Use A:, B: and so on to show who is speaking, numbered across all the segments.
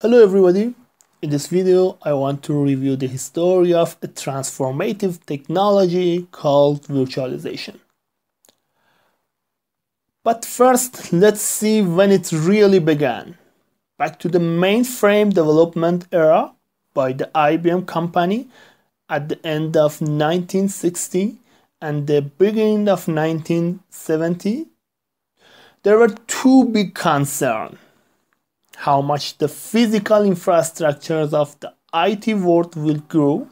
A: Hello everybody, in this video I want to review the history of a transformative technology called virtualization. But first let's see when it really began. Back to the mainframe development era by the IBM company at the end of 1960 and the beginning of 1970 there were two big concerns how much the physical infrastructures of the IT world will grow,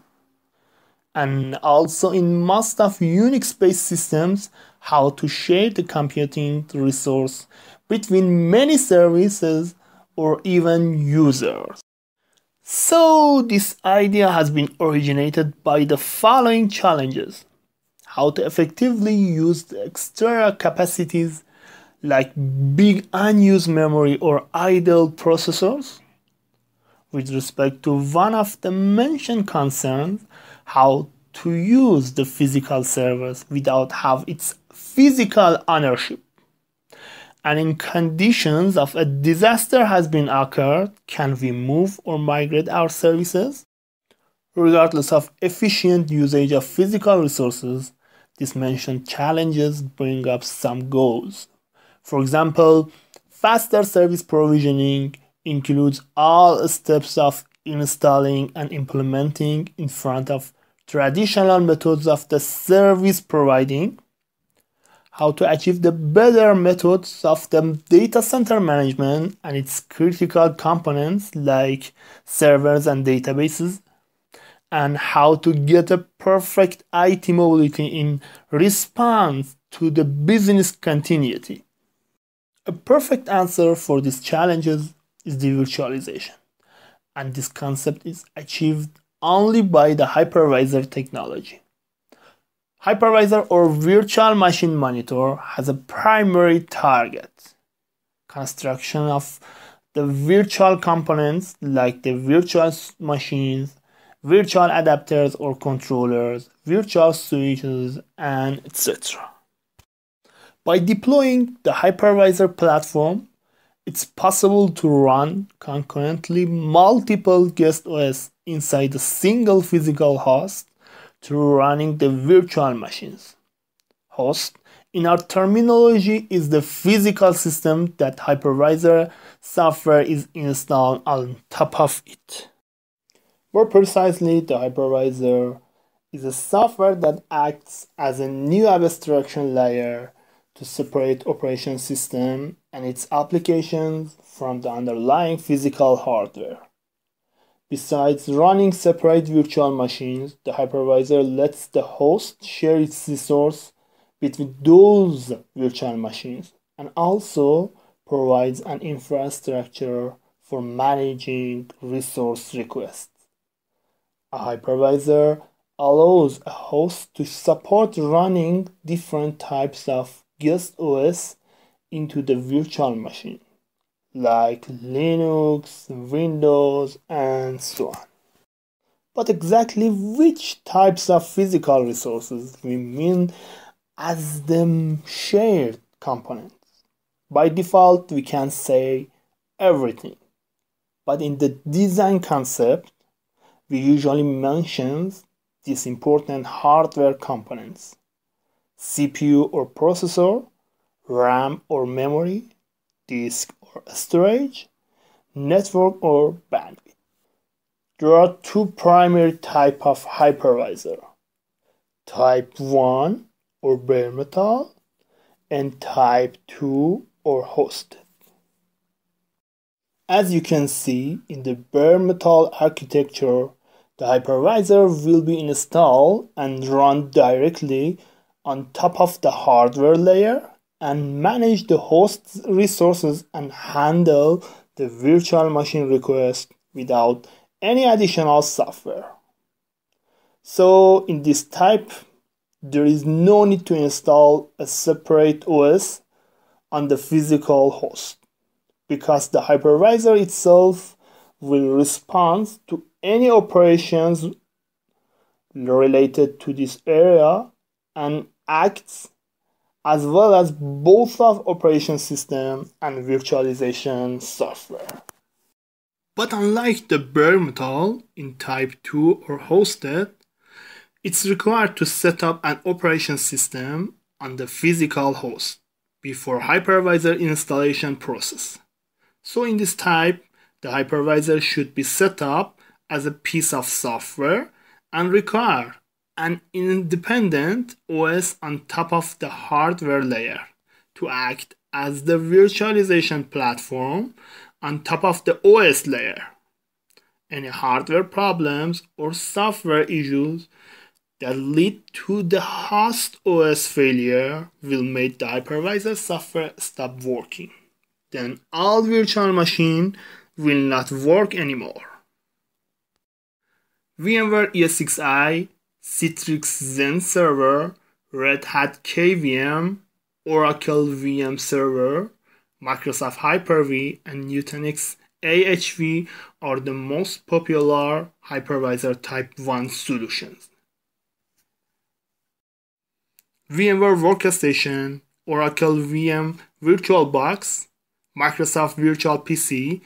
A: and also in most of Unix based systems, how to share the computing resource between many services or even users. So, this idea has been originated by the following challenges how to effectively use the extra capacities like big unused memory or idle processors with respect to one of the mentioned concerns how to use the physical servers without have its physical ownership. And in conditions of a disaster has been occurred can we move or migrate our services? Regardless of efficient usage of physical resources these mentioned challenges bring up some goals for example, faster service provisioning includes all steps of installing and implementing in front of traditional methods of the service providing, how to achieve the better methods of the data center management and its critical components like servers and databases, and how to get a perfect IT mobility in response to the business continuity. A perfect answer for these challenges is the virtualization, and this concept is achieved only by the hypervisor technology. Hypervisor or virtual machine monitor has a primary target construction of the virtual components like the virtual machines, virtual adapters or controllers, virtual switches, and etc. By deploying the hypervisor platform, it's possible to run concurrently multiple guest OS inside a single physical host through running the virtual machines. Host, in our terminology, is the physical system that hypervisor software is installed on top of it. More precisely, the hypervisor is a software that acts as a new abstraction layer to separate operation system and its applications from the underlying physical hardware. Besides running separate virtual machines, the hypervisor lets the host share its resource between those virtual machines and also provides an infrastructure for managing resource requests. A hypervisor allows a host to support running different types of guest OS into the virtual machine, like Linux, Windows, and so on. But exactly which types of physical resources we mean as the shared components? By default, we can say everything. But in the design concept, we usually mention these important hardware components CPU or processor, RAM or memory, disk or storage, network or bandwidth. There are two primary type of hypervisor. Type 1 or bare metal and type 2 or hosted. As you can see in the bare metal architecture, the hypervisor will be installed and run directly on top of the hardware layer and manage the host's resources and handle the virtual machine request without any additional software. So in this type, there is no need to install a separate OS on the physical host because the hypervisor itself will respond to any operations related to this area and acts as well as both of operation system and virtualization software. But unlike the bare metal in type 2 or hosted, it's required to set up an operation system on the physical host before hypervisor installation process. So in this type, the hypervisor should be set up as a piece of software and require an independent OS on top of the hardware layer to act as the virtualization platform on top of the OS layer. Any hardware problems or software issues that lead to the host OS failure will make the hypervisor software stop working. Then all virtual machine will not work anymore. VMware ESXi, Citrix Xen Server, Red Hat KVM, Oracle VM Server, Microsoft Hyper-V, and Nutanix AHV are the most popular hypervisor type 1 solutions. VMware Workstation, Oracle VM VirtualBox, Microsoft Virtual PC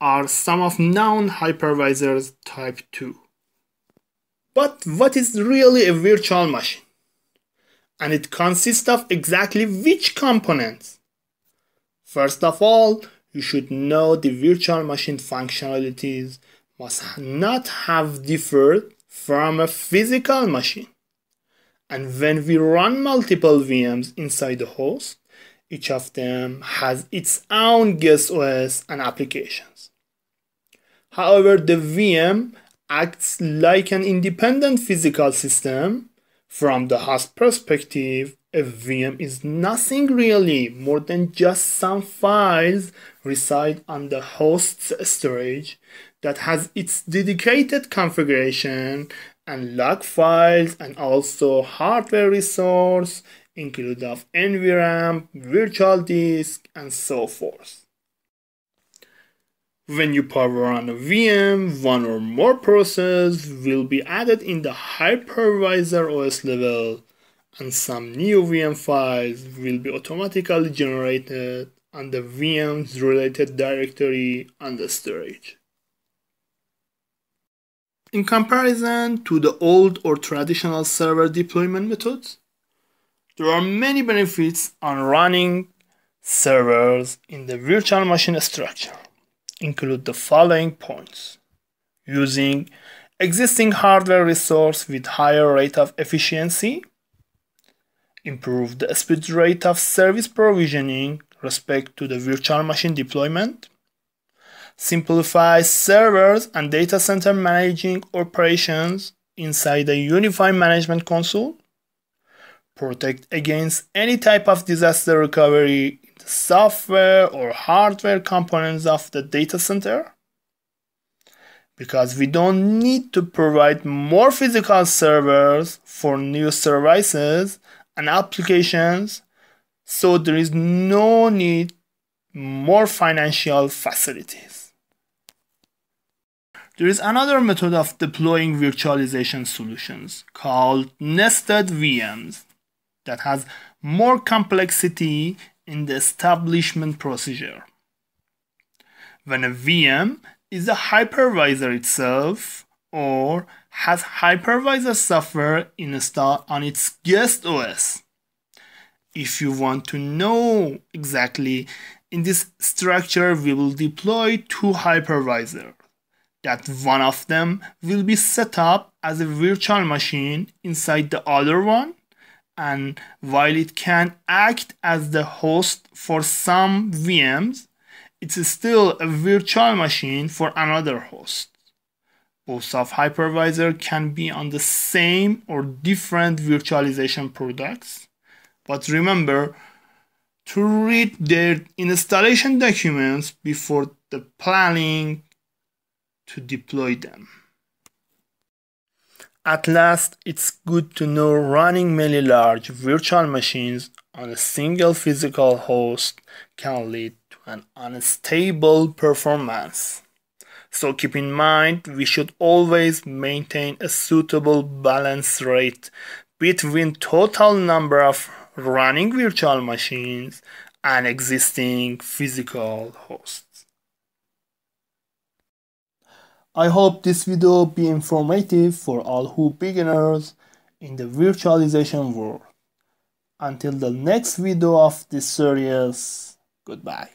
A: are some of known hypervisors type 2. But what is really a virtual machine? And it consists of exactly which components? First of all, you should know the virtual machine functionalities must not have differed from a physical machine. And when we run multiple VMs inside the host, each of them has its own guest OS and applications. However, the VM acts like an independent physical system. From the host perspective, a VM is nothing really more than just some files reside on the host's storage that has its dedicated configuration and log files and also hardware resource include of NVRAM, virtual disk, and so forth. When you power on a VM, one or more processes will be added in the hypervisor OS level, and some new VM files will be automatically generated on the VM's related directory on the storage. In comparison to the old or traditional server deployment methods, there are many benefits on running servers in the virtual machine structure. Include the following points. Using existing hardware resource with higher rate of efficiency, improve the speed rate of service provisioning respect to the virtual machine deployment, simplify servers and data center managing operations inside a unified management console, protect against any type of disaster recovery the software or hardware components of the data center, because we don't need to provide more physical servers for new services and applications, so there is no need more financial facilities. There is another method of deploying virtualization solutions called nested VMs that has more complexity in the establishment procedure. When a VM is a hypervisor itself or has hypervisor software installed on its guest OS. If you want to know exactly in this structure, we will deploy two hypervisors that one of them will be set up as a virtual machine inside the other one and while it can act as the host for some VMs, it's still a virtual machine for another host. Both of hypervisor can be on the same or different virtualization products, but remember to read their installation documents before the planning to deploy them. At last, it's good to know running many large virtual machines on a single physical host can lead to an unstable performance. So keep in mind we should always maintain a suitable balance rate between total number of running virtual machines and existing physical hosts. I hope this video be informative for all who beginners in the virtualization world. Until the next video of this series, goodbye.